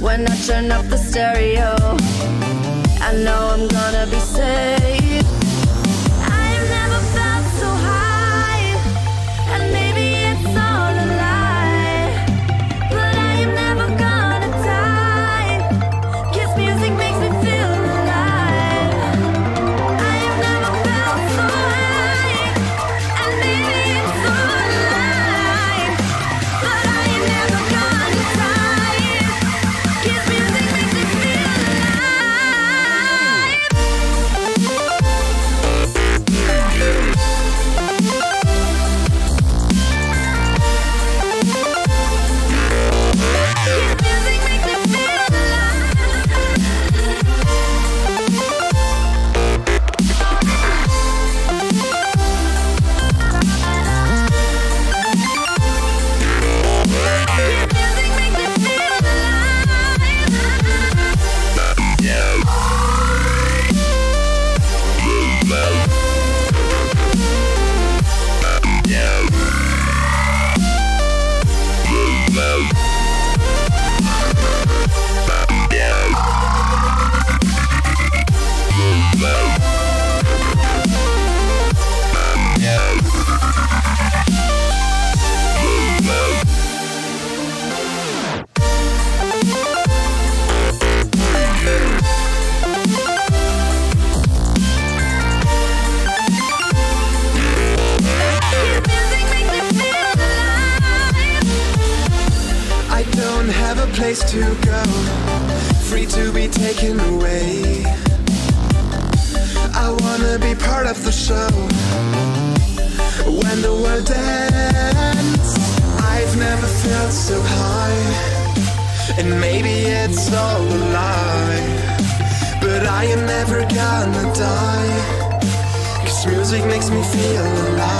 When I turn up the stereo, I know I'm gonna be safe. Place to go, free to be taken away. I wanna be part of the show when the world ends. I've never felt so high, and maybe it's all a lie. But I am never gonna die, cause music makes me feel alive.